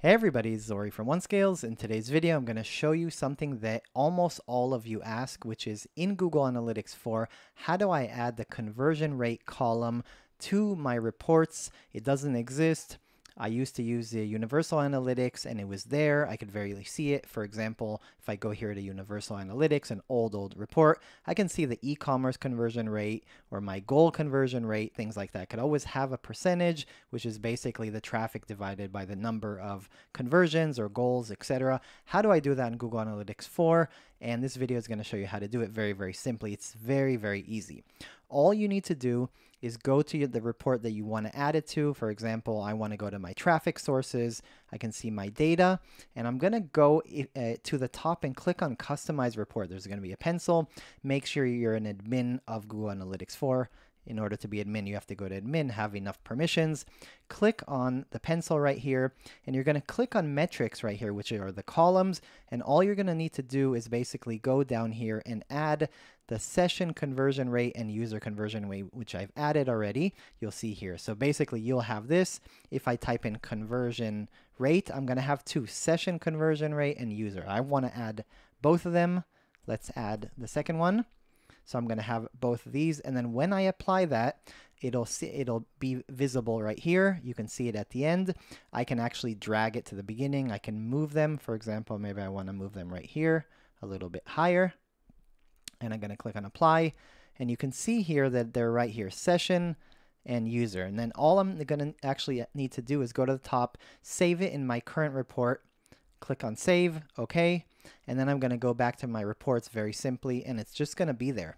Hey everybody, it's Zori from OneScales. In today's video, I'm going to show you something that almost all of you ask, which is in Google Analytics 4, how do I add the conversion rate column to my reports? It doesn't exist. I used to use the Universal Analytics and it was there. I could very see it. For example, if I go here to Universal Analytics, an old, old report, I can see the e-commerce conversion rate or my goal conversion rate, things like that. I could always have a percentage, which is basically the traffic divided by the number of conversions or goals, etc. How do I do that in Google Analytics 4? And this video is going to show you how to do it very, very simply. It's very, very easy. All you need to do is go to the report that you want to add it to. For example, I want to go to my traffic sources. I can see my data and I'm going to go uh, to the top and click on customize report. There's going to be a pencil. Make sure you're an admin of Google Analytics 4. In order to be admin, you have to go to admin, have enough permissions. Click on the pencil right here, and you're going to click on metrics right here, which are the columns. And all you're going to need to do is basically go down here and add the session conversion rate and user conversion rate, which I've added already, you'll see here. So basically you'll have this. If I type in conversion rate, I'm going to have two, session conversion rate and user. I want to add both of them. Let's add the second one. So I'm going to have both of these. And then when I apply that, it'll see, it'll be visible right here. You can see it at the end. I can actually drag it to the beginning. I can move them. For example, maybe I want to move them right here a little bit higher and I'm going to click on apply and you can see here that they're right here session and user and then all I'm going to actually need to do is go to the top save it in my current report click on save okay and then I'm going to go back to my reports very simply and it's just going to be there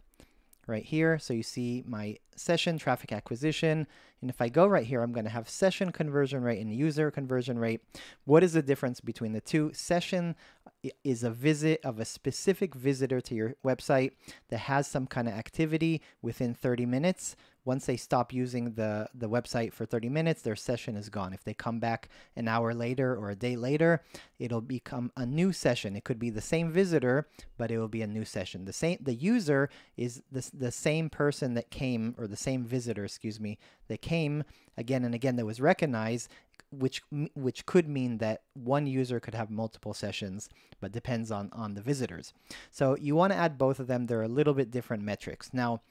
right here. So you see my session traffic acquisition. And if I go right here, I'm going to have session conversion rate and user conversion rate. What is the difference between the two? Session uh, is a visit of a specific visitor to your website that has some kind of activity within 30 minutes. Once they stop using the, the website for 30 minutes, their session is gone. If they come back an hour later or a day later, it'll become a new session. It could be the same visitor, but it will be a new session. The same the user is the, the same person that came, or the same visitor, excuse me, that came again and again that was recognized which which could mean that one user could have multiple sessions, but depends on on the visitors. So you want to add both of them. They're a little bit different metrics. Now,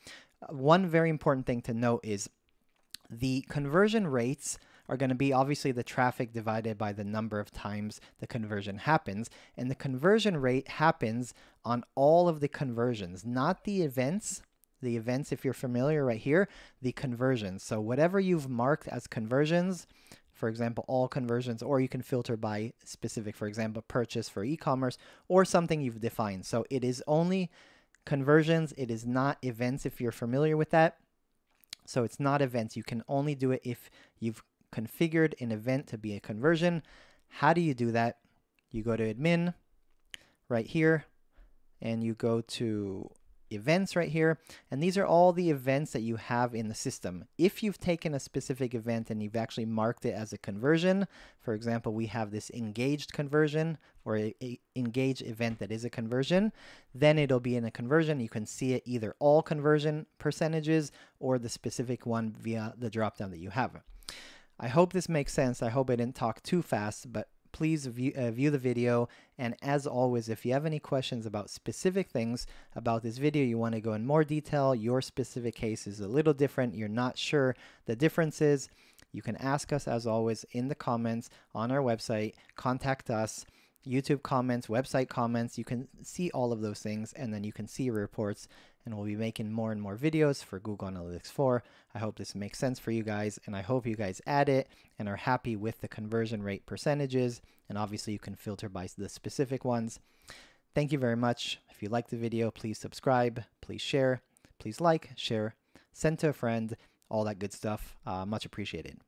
one very important thing to note is the conversion rates are going to be obviously the traffic divided by the number of times the conversion happens. And the conversion rate happens on all of the conversions, not the events. The events, if you're familiar right here, the conversions. So whatever you've marked as conversions, for example, all conversions, or you can filter by specific, for example, purchase for e-commerce, or something you've defined. So it is only conversions. It is not events if you're familiar with that. So it's not events. You can only do it if you've configured an event to be a conversion. How do you do that? You go to admin right here and you go to events right here. And these are all the events that you have in the system. If you've taken a specific event and you've actually marked it as a conversion, for example, we have this engaged conversion or a, a engaged event that is a conversion, then it'll be in a conversion. You can see it either all conversion percentages or the specific one via the dropdown that you have. I hope this makes sense. I hope I didn't talk too fast, but please view, uh, view the video. And as always, if you have any questions about specific things about this video, you want to go in more detail, your specific case is a little different, you're not sure the differences, you can ask us as always in the comments on our website, contact us. YouTube comments, website comments. You can see all of those things and then you can see reports and we'll be making more and more videos for Google Analytics 4. I hope this makes sense for you guys and I hope you guys add it and are happy with the conversion rate percentages and obviously you can filter by the specific ones. Thank you very much. If you liked the video, please subscribe, please share, please like, share, send to a friend, all that good stuff. Uh, much appreciated.